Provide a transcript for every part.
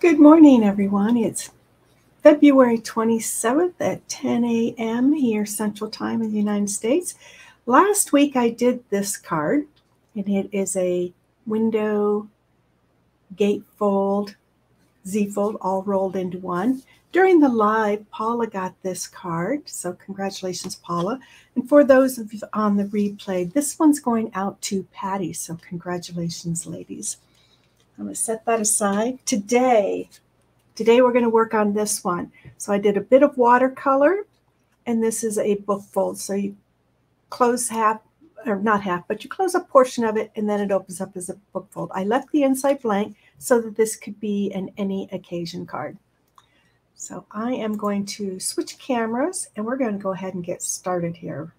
Good morning, everyone. It's February 27th at 10 a.m. here Central Time in the United States. Last week I did this card, and it is a window gatefold, Z fold, all rolled into one. During the live, Paula got this card, so congratulations, Paula. And for those of you on the replay, this one's going out to Patty, so congratulations, ladies. I'm going to set that aside. Today, today we're going to work on this one. So I did a bit of watercolor, and this is a book fold. So you close half, or not half, but you close a portion of it, and then it opens up as a book fold. I left the inside blank so that this could be an any occasion card. So I am going to switch cameras, and we're going to go ahead and get started here.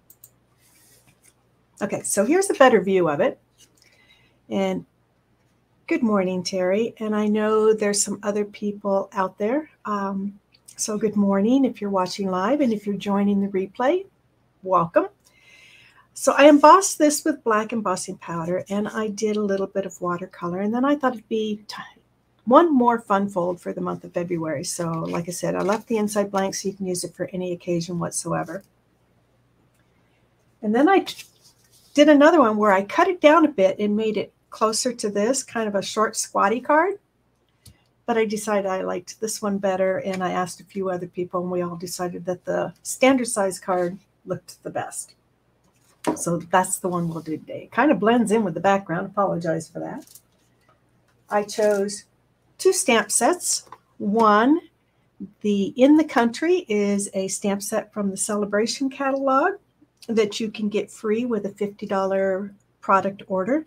Okay, so here's a better view of it. And Good morning, Terry. And I know there's some other people out there. Um, so, good morning if you're watching live and if you're joining the replay, welcome. So, I embossed this with black embossing powder and I did a little bit of watercolor. And then I thought it'd be one more fun fold for the month of February. So, like I said, I left the inside blank so you can use it for any occasion whatsoever. And then I did another one where I cut it down a bit and made it closer to this, kind of a short squatty card. But I decided I liked this one better, and I asked a few other people, and we all decided that the standard size card looked the best. So that's the one we'll do today. Kind of blends in with the background. Apologize for that. I chose two stamp sets. One, the In the Country is a stamp set from the Sale-a-bration catalog that you can get free with a $50 product order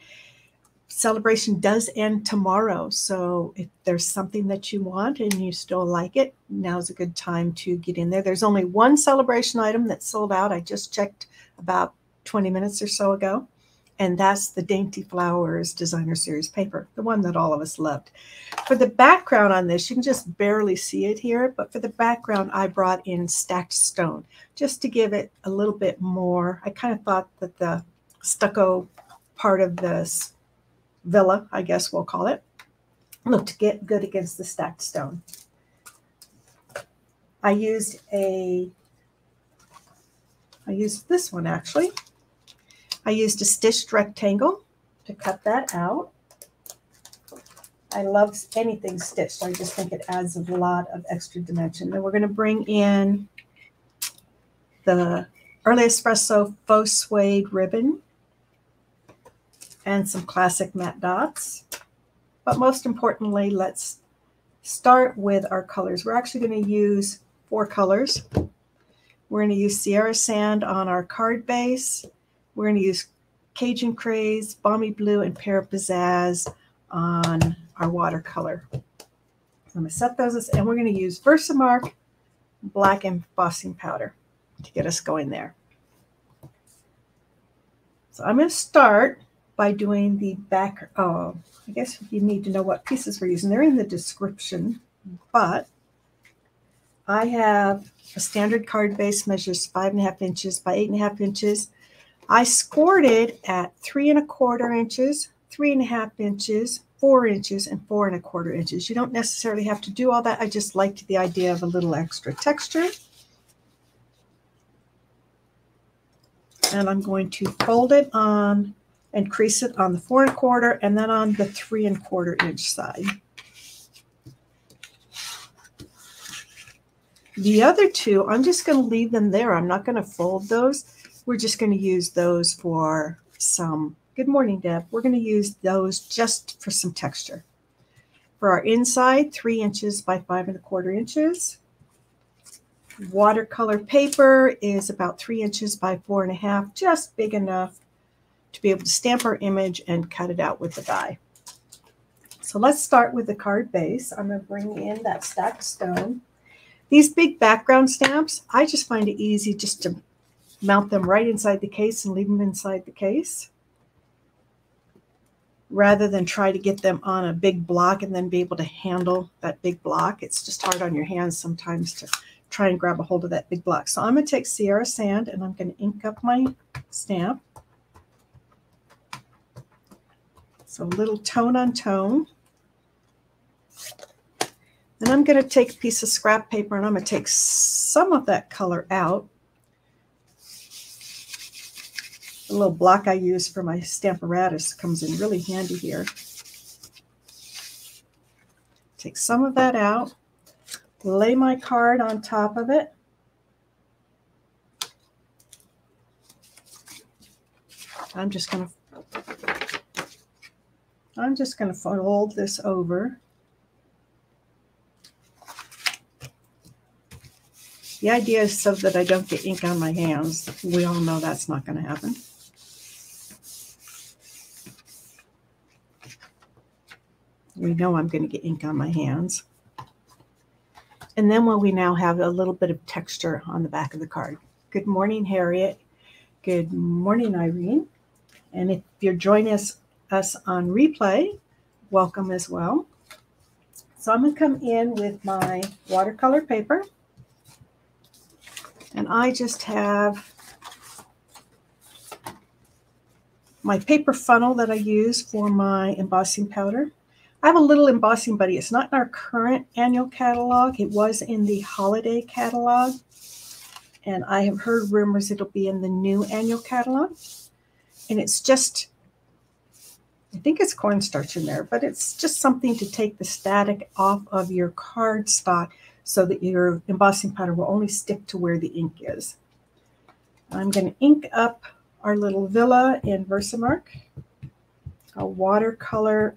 Sale-a-bration does end tomorrow. So if there's something that you want and you still like it, now's a good time to get in there. There's only one Sale-a-bration item that's sold out. I just checked about 20 minutes or so ago. And that's the Dainty Flowers Designer Series paper, the one that all of us loved. For the background on this, you can just barely see it here, but for the background, I brought in stacked stone just to give it a little bit more. I kind of thought that the stucco part of this villa, I guess we'll call it, looked get good against the stacked stone. I used a, I used this one actually. I used a stitched rectangle to cut that out. I love anything stitched. I just think it adds a lot of extra dimension. Then we're going to bring in the Early Espresso Faux Suede ribbon and some classic matte dots. But most importantly, let's start with our colors. We're actually going to use four colors. We're going to use Sahara Sand on our card base. We're going to use Cajun Craze, Balmy Blue, and Pear Pizzazz on our watercolor. I'm going to set those, and we're going to use Versamark black embossing powder to get us going there. So I'm going to start by doing the back. Oh, I guess you need to know what pieces we're using. They're in the description, but I have a standard card base measures five and a half inches by eight and a half inches. I scored it at three and a quarter inches, three and a half inches, four inches, and four and a quarter inches. You don't necessarily have to do all that. I just liked the idea of a little extra texture. And I'm going to fold it on and crease it on the four and a quarter and then on the three and quarter inch side. The other two, I'm just going to leave them there. I'm not going to fold those. We're just going to use those for some, good morning, Deb. We're going to use those just for some texture. For our inside, three inches by five and a quarter inches. Watercolor paper is about three inches by four and a half, just big enough to be able to stamp our image and cut it out with the die. So let's start with the card base. I'm going to bring in that stacked stone. These big background stamps, I just find it easy just to mount them right inside the case and leave them inside the case rather than try to get them on a big block and then be able to handle that big block. It's just hard on your hands sometimes to try and grab a hold of that big block. So I'm going to take Sahara Sand and I'm going to ink up my stamp. So a little tone on tone. And I'm going to take a piece of scrap paper and I'm going to take some of that color out. The little block I use for my Stamparatus comes in really handy here. Take some of that out, lay my card on top of it. I'm just going to I'm just going to fold this over. The idea is so that I don't get ink on my hands. We all know that's not going to happen. We know I'm going to get ink on my hands. And then when we now have a little bit of texture on the back of the card. Good morning, Harriet. Good morning, Irene. And if you're joining us, us on replay, welcome as well. So I'm going to come in with my watercolor paper. And I just have my paper funnel that I use for my embossing powder. I have a little embossing buddy. It's not in our current annual catalog. It was in the holiday catalog. And I have heard rumors it'll be in the new annual catalog. And it's just, I think it's cornstarch in there, but it's just something to take the static off of your cardstock so that your embossing powder will only stick to where the ink is. I'm going to ink up our little villa in Versamark, a watercolor,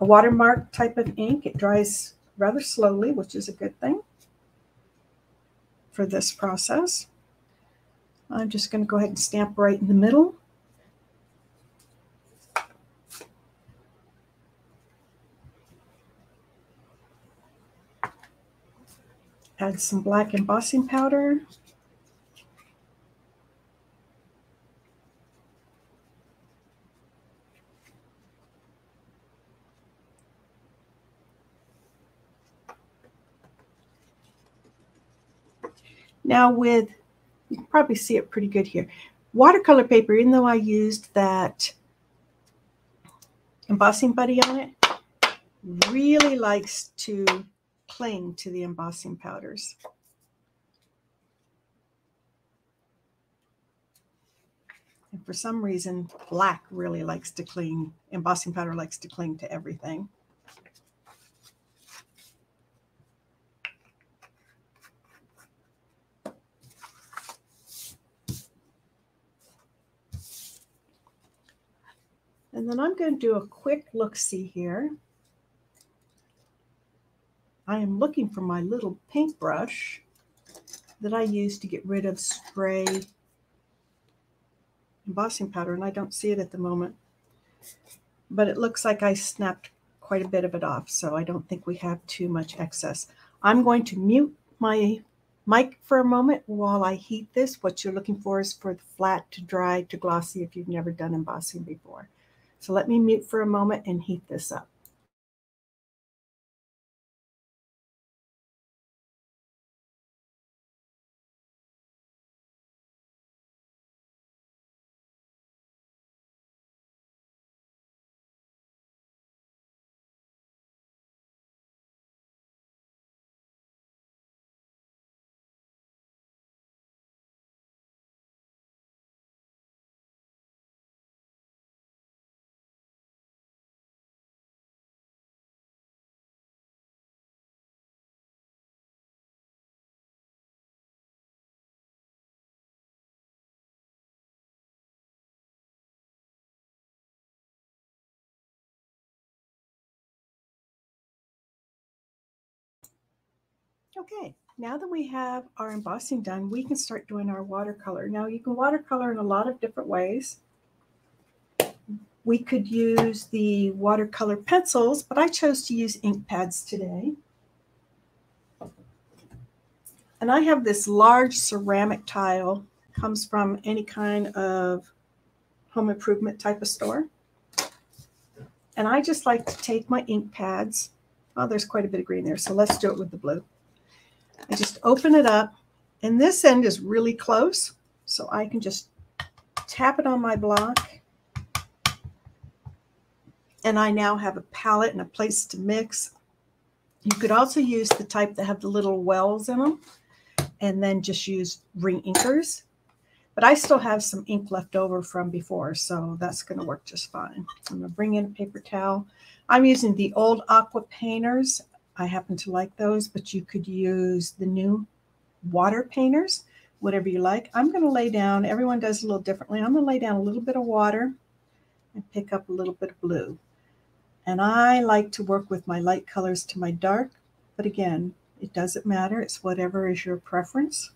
a watermark type of ink. It dries rather slowly, which is a good thing for this process. I'm just going to go ahead and stamp right in the middle. Add some black embossing powder. Now with, you can probably see it pretty good here. Watercolor paper, even though I used that embossing buddy on it, really likes to cling to the embossing powders. And for some reason, black really likes to cling, embossing powder likes to cling to everything. And then I'm going to do a quick look-see here. I am looking for my little paintbrush that I use to get rid of spray embossing powder, and I don't see it at the moment. But it looks like I snapped quite a bit of it off, so I don't think we have too much excess. I'm going to mute my mic for a moment while I heat this. What you're looking for is for the flat to dry to glossy if you've never done embossing before. So let me mute for a moment and heat this up. Okay, now that we have our embossing done, we can start doing our watercolor. Now you can watercolor in a lot of different ways. We could use the watercolor pencils, but I chose to use ink pads today. And I have this large ceramic tile, comes from any kind of home improvement type of store. And I just like to take my ink pads. Oh, there's quite a bit of green there, so let's do it with the blue. I just open it up and this end is really close. So I can just tap it on my block. And I now have a palette and a place to mix. You could also use the type that have the little wells in them and then just use ring inkers. But I still have some ink left over from before, so that's going to work just fine. I'm going to bring in a paper towel. I'm using the old aqua painters. I happen to like those, but you could use the new water painters, whatever you like. I'm going to lay down, everyone does a little differently. I'm going to lay down a little bit of water and pick up a little bit of blue. And I like to work with my light colors to my dark, but again, it doesn't matter. It's whatever is your preference.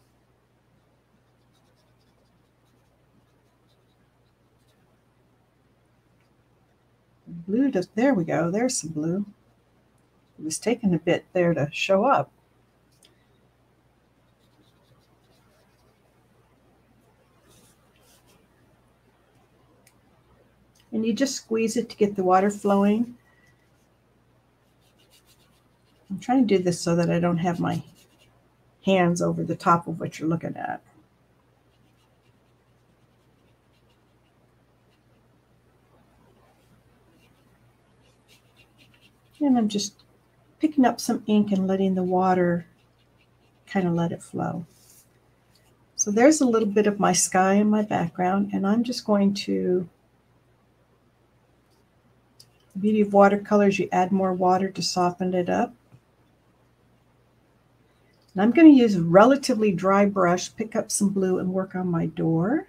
Blue does, there we go. There's some blue. It was taking a bit there to show up. And you just squeeze it to get the water flowing. I'm trying to do this so that I don't have my hands over the top of what you're looking at. And I'm just picking up some ink and letting the water kind of let it flow. So there's a little bit of my sky in my background, and I'm just going to the beauty of watercolors, you add more water to soften it up. And I'm going to use a relatively dry brush, pick up some blue and work on my door.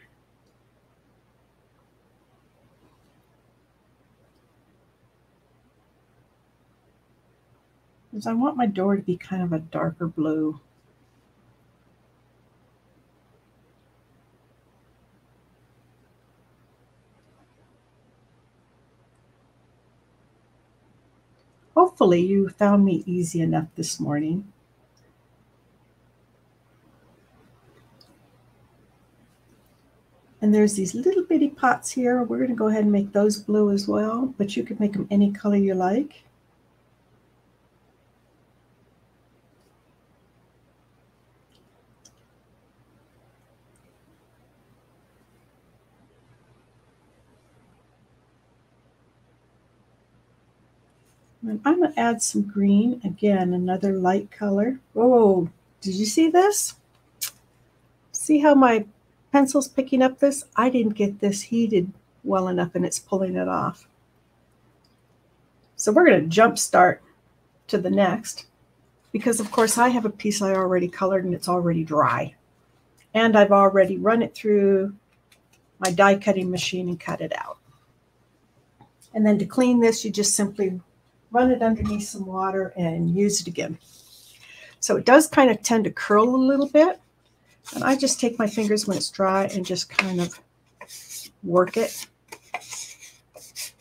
Because I want my door to be kind of a darker blue. Hopefully you found me easy enough this morning. And there's these little bitty pots here. We're going to go ahead and make those blue as well, but you could make them any color you like. I'm going to add some green. Again, another light color. Oh, did you see this? See how my pencil's picking up this? I didn't get this heated well enough and it's pulling it off. So we're going to jump start to the next because of course I have a piece I already colored and it's already dry. And I've already run it through my die cutting machine and cut it out. And then to clean this, you just simply run it underneath some water and use it again. So it does kind of tend to curl a little bit. And I just take my fingers when it's dry and just kind of work it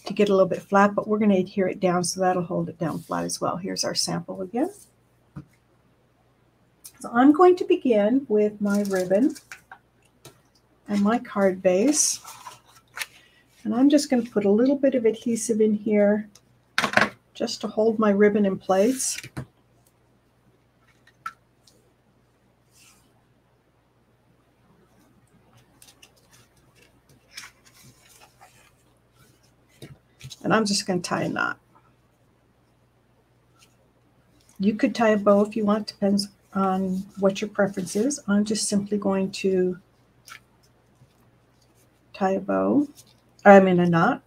to get a little bit flat, but we're going to adhere it down so that'll hold it down flat as well. Here's our sample again. So I'm going to begin with my ribbon and my card base. And I'm just going to put a little bit of adhesive in here just to hold my ribbon in place. And I'm just going to tie a knot. You could tie a bow if you want, depends on what your preference is. I'm just simply going to tie a bow. I'm in a knot.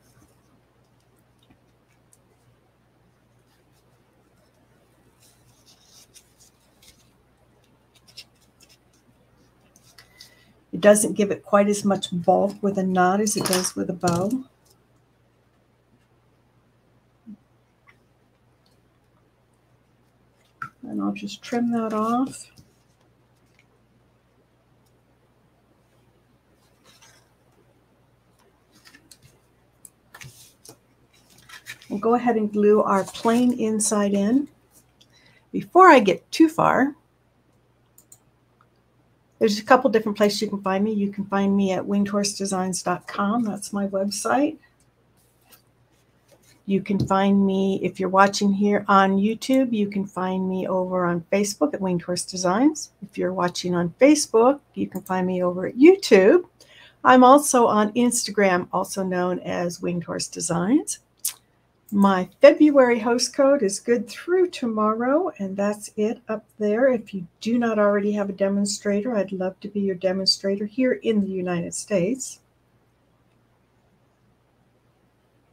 It doesn't give it quite as much bulk with a knot as it does with a bow. And I'll just trim that off. We'll go ahead and glue our plain inside in. Before I get too far, there's a couple different places you can find me. You can find me at wingedhorsedesigns.com. That's my website. You can find me, if you're watching here on YouTube, you can find me over on Facebook at Winged Horse Designs. If you're watching on Facebook, you can find me over at YouTube. I'm also on Instagram, also known as Winged Horse Designs. My February host code is good through tomorrow, and that's it up there. If you do not already have a demonstrator, I'd love to be your demonstrator here in the United States.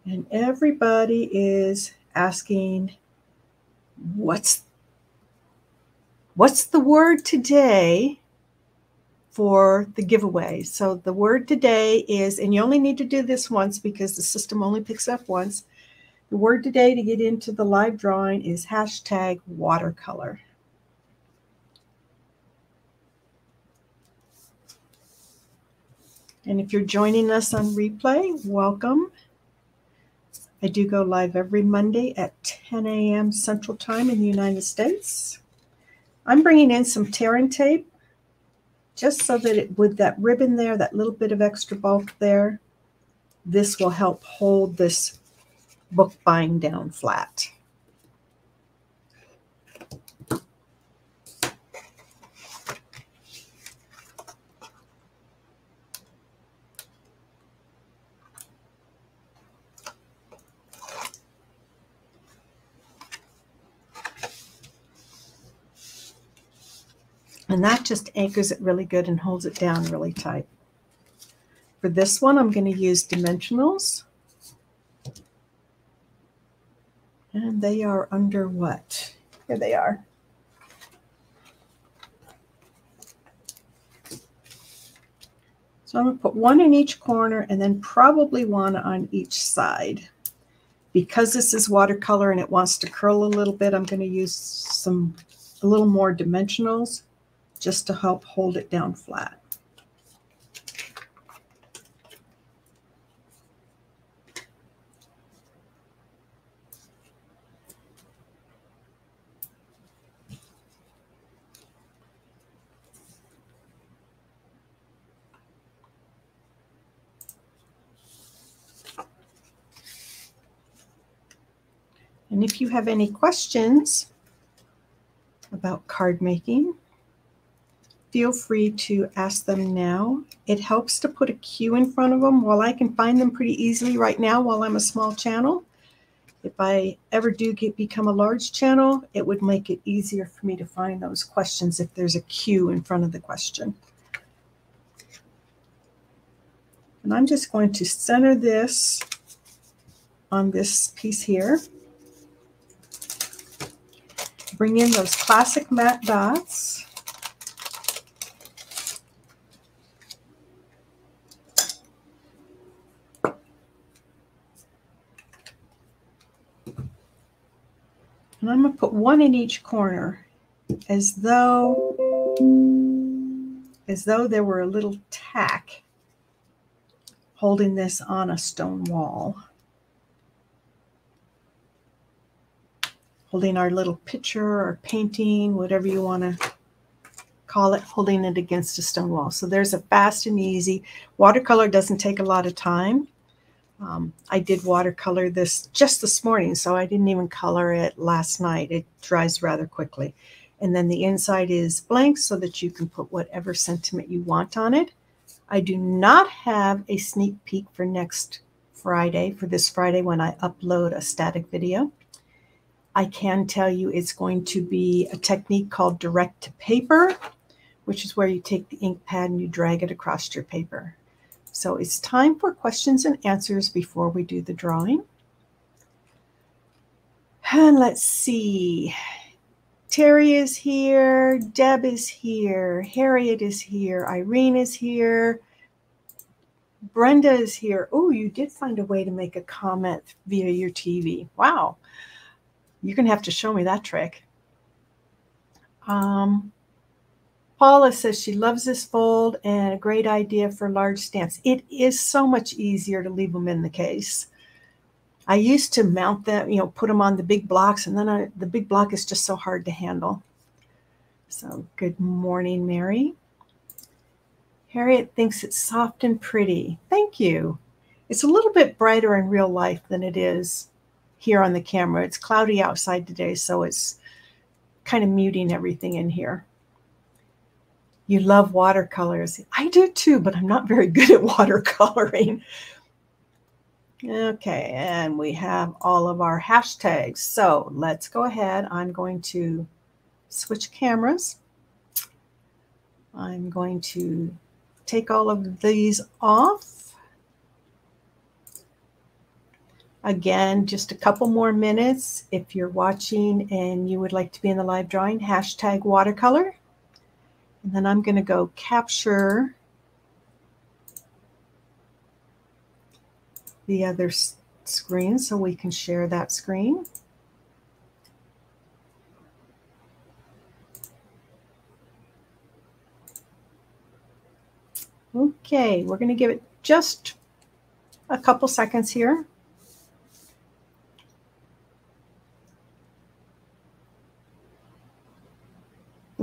And everybody is asking, what's what's the word today for the giveaway? So the word today is, and you only need to do this once because the system only picks up once the word today to get into the live drawing is hashtag watercolor. And if you're joining us on replay, welcome. I do go live every Monday at 10 a.m. Central Time in the United States. I'm bringing in some tearing tape just so that it, with that ribbon there, that little bit of extra bulk there, this will help hold this book buying down flat. And that just anchors it really good and holds it down really tight. For this one, I'm going to use dimensionals. And they are under what? Here they are. So I'm going to put one in each corner and then probably one on each side. Because this is watercolor and it wants to curl a little bit, I'm going to use some a little more dimensionals just to help hold it down flat. If you have any questions about card making, feel free to ask them now. It helps to put a Q in front of them while I can find them pretty easily right now while I'm a small channel. If I ever do get become a large channel, it would make it easier for me to find those questions if there's a Q in front of the question. And I'm just going to center this on this piece here. Bring in those classic matte dots. And I'm going to put one in each corner as though as though there were a little tack holding this on a stone wall. Holding our little picture or painting, whatever you want to call it, holding it against a stone wall. So there's a fast and easy. Watercolor doesn't take a lot of time. Um, I did watercolor this just this morning, so I didn't even color it last night. It dries rather quickly. And then the inside is blank so that you can put whatever sentiment you want on it. I do not have a sneak peek for next Friday, for this Friday when I upload a static video. I can tell you it's going to be a technique called direct to paper, which is where you take the ink pad and you drag it across your paper. So it's time for questions and answers before we do the drawing. And let's see. Terry is here. Deb is here. Harriet is here. Irene is here. Brenda is here. Oh, you did find a way to make a comment via your TV. Wow. You're going to have to show me that trick. Um, Paula says she loves this fold and a great idea for large stamps. It is so much easier to leave them in the case. I used to mount them, you know, put them on the big blocks, and then I, the big block is just so hard to handle. So, good morning, Mary. Harriet thinks it's soft and pretty. Thank you. It's a little bit brighter in real life than it is here on the camera. It's cloudy outside today, so it's kind of muting everything in here. You love watercolors. I do too, but I'm not very good at watercoloring. Okay, and we have all of our hashtags. So let's go ahead. I'm going to switch cameras. I'm going to take all of these off. Again, just a couple more minutes. If you're watching and you would like to be in the live drawing, hashtag watercolor. And then I'm going to go capture the other screen so we can share that screen. Okay, we're going to give it just a couple seconds here.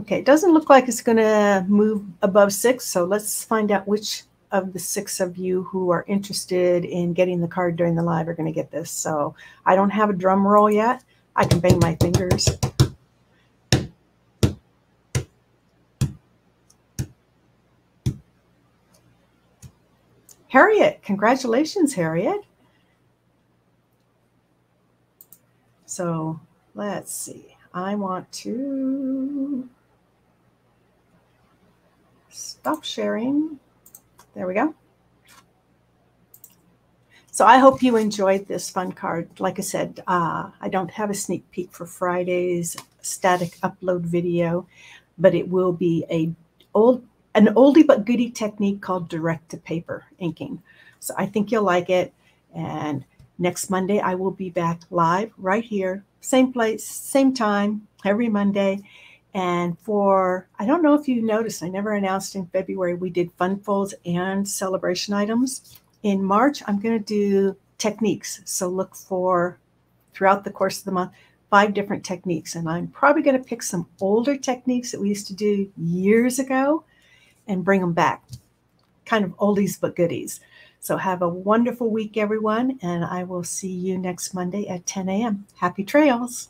Okay, it doesn't look like it's going to move above six, so let's find out which of the six of you who are interested in getting the card during the live are going to get this. So I don't have a drum roll yet. I can bang my fingers. Harriet, congratulations, Harriet. So let's see. I want to stop sharing. There we go. So I hope you enjoyed this fun card. Like I said, uh, I don't have a sneak peek for Friday's static upload video, but it will be a old an oldie but goodie technique called direct to paper inking. So I think you'll like it. And next Monday, I will be back live right here, same place, same time, every Monday. And for, I don't know if you noticed, I never announced in February, we did fun folds and Sale-a-bration items. In March, I'm going to do techniques. So look for, throughout the course of the month, five different techniques. And I'm probably going to pick some older techniques that we used to do years ago and bring them back. Kind of oldies but goodies. So have a wonderful week, everyone. And I will see you next Monday at 10 a.m. Happy trails.